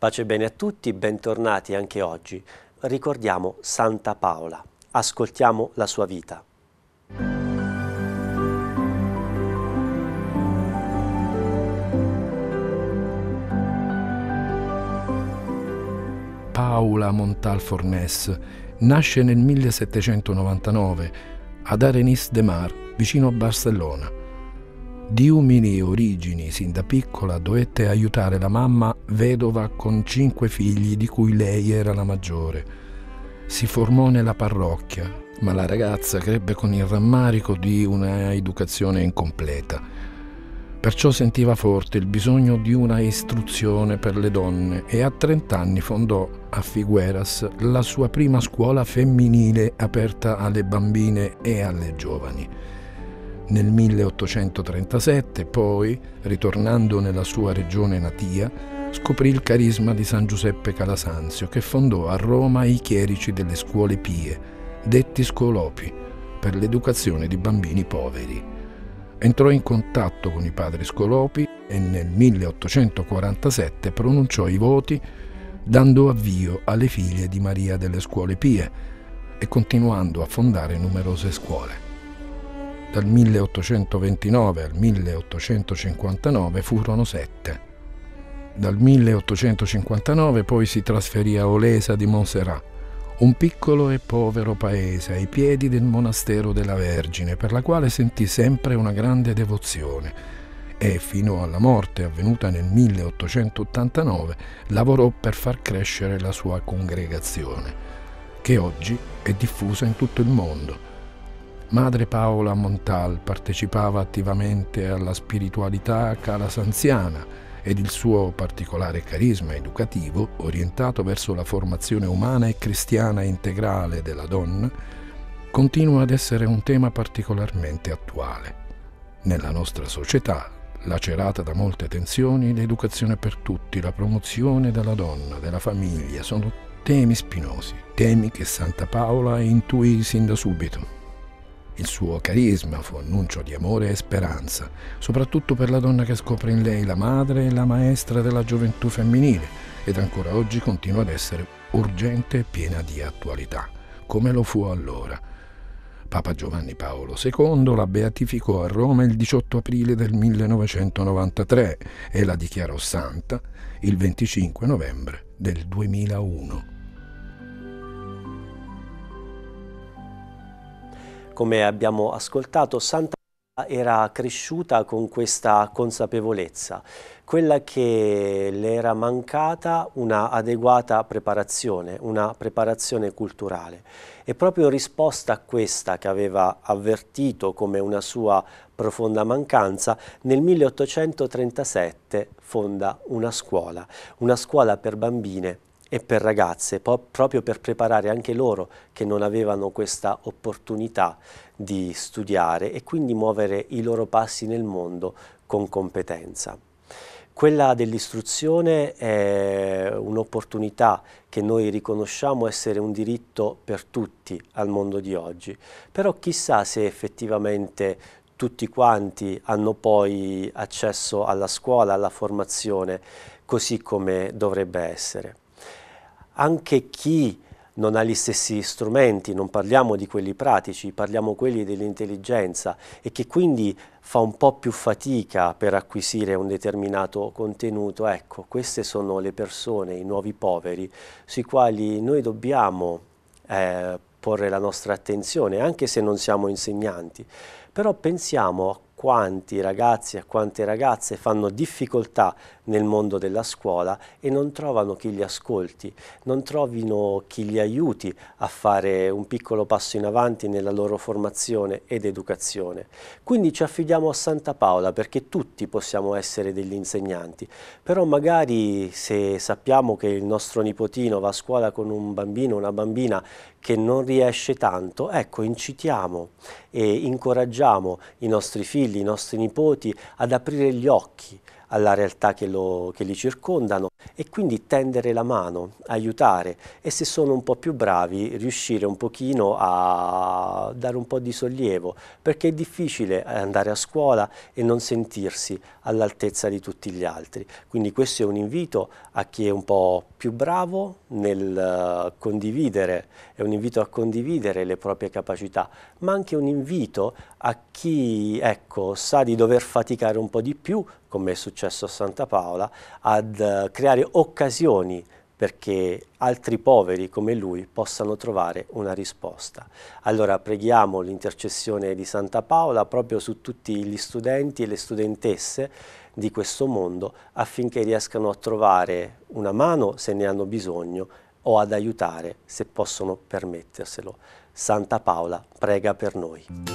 Pace bene a tutti, bentornati anche oggi. Ricordiamo Santa Paola, ascoltiamo la sua vita. Paola Montal Fornès nasce nel 1799 ad Arenis de Mar, vicino a Barcellona. Di umili origini, sin da piccola dovette aiutare la mamma vedova con cinque figli di cui lei era la maggiore. Si formò nella parrocchia, ma la ragazza crebbe con il rammarico di una educazione incompleta. Perciò sentiva forte il bisogno di una istruzione per le donne e a 30 anni fondò a Figueras la sua prima scuola femminile aperta alle bambine e alle giovani. Nel 1837, poi, ritornando nella sua regione natia, scoprì il carisma di San Giuseppe Calasanzio, che fondò a Roma i chierici delle scuole pie, detti scolopi, per l'educazione di bambini poveri. Entrò in contatto con i padri scolopi e nel 1847 pronunciò i voti dando avvio alle figlie di Maria delle scuole pie e continuando a fondare numerose scuole. Dal 1829 al 1859 furono sette. Dal 1859 poi si trasferì a Olesa di Montserrat, un piccolo e povero paese ai piedi del monastero della Vergine, per la quale sentì sempre una grande devozione e fino alla morte avvenuta nel 1889 lavorò per far crescere la sua congregazione, che oggi è diffusa in tutto il mondo Madre Paola Montal partecipava attivamente alla spiritualità calasanziana ed il suo particolare carisma educativo, orientato verso la formazione umana e cristiana integrale della donna, continua ad essere un tema particolarmente attuale. Nella nostra società, lacerata da molte tensioni, l'educazione per tutti, la promozione della donna, della famiglia, sono temi spinosi, temi che Santa Paola intuì sin da subito. Il suo carisma fu annuncio di amore e speranza, soprattutto per la donna che scopre in lei la madre e la maestra della gioventù femminile ed ancora oggi continua ad essere urgente e piena di attualità, come lo fu allora. Papa Giovanni Paolo II la beatificò a Roma il 18 aprile del 1993 e la dichiarò santa il 25 novembre del 2001. Come abbiamo ascoltato, Santa era cresciuta con questa consapevolezza, quella che le era mancata una adeguata preparazione, una preparazione culturale. E proprio in risposta a questa che aveva avvertito come una sua profonda mancanza, nel 1837 fonda una scuola, una scuola per bambine e per ragazze, proprio per preparare anche loro che non avevano questa opportunità di studiare e quindi muovere i loro passi nel mondo con competenza. Quella dell'istruzione è un'opportunità che noi riconosciamo essere un diritto per tutti al mondo di oggi, però chissà se effettivamente tutti quanti hanno poi accesso alla scuola, alla formazione, così come dovrebbe essere anche chi non ha gli stessi strumenti, non parliamo di quelli pratici, parliamo quelli dell'intelligenza e che quindi fa un po' più fatica per acquisire un determinato contenuto, ecco, queste sono le persone, i nuovi poveri, sui quali noi dobbiamo eh, porre la nostra attenzione, anche se non siamo insegnanti. Però pensiamo a quanti ragazzi e quante ragazze fanno difficoltà nel mondo della scuola e non trovano chi li ascolti, non trovino chi li aiuti a fare un piccolo passo in avanti nella loro formazione ed educazione. Quindi ci affidiamo a Santa Paola perché tutti possiamo essere degli insegnanti, però magari se sappiamo che il nostro nipotino va a scuola con un bambino o una bambina che non riesce tanto, ecco, incitiamo e incoraggiamo i nostri figli, i nostri nipoti ad aprire gli occhi, alla realtà che, lo, che li circondano e quindi tendere la mano, aiutare e se sono un po' più bravi riuscire un pochino a dare un po' di sollievo perché è difficile andare a scuola e non sentirsi all'altezza di tutti gli altri. Quindi questo è un invito a chi è un po' più bravo nel eh, condividere, è un invito a condividere le proprie capacità, ma anche un invito a chi ecco, sa di dover faticare un po' di più, come è successo a Santa Paola, ad uh, creare occasioni perché altri poveri come lui possano trovare una risposta. Allora preghiamo l'intercessione di Santa Paola proprio su tutti gli studenti e le studentesse di questo mondo affinché riescano a trovare una mano se ne hanno bisogno o ad aiutare se possono permetterselo. Santa Paola prega per noi.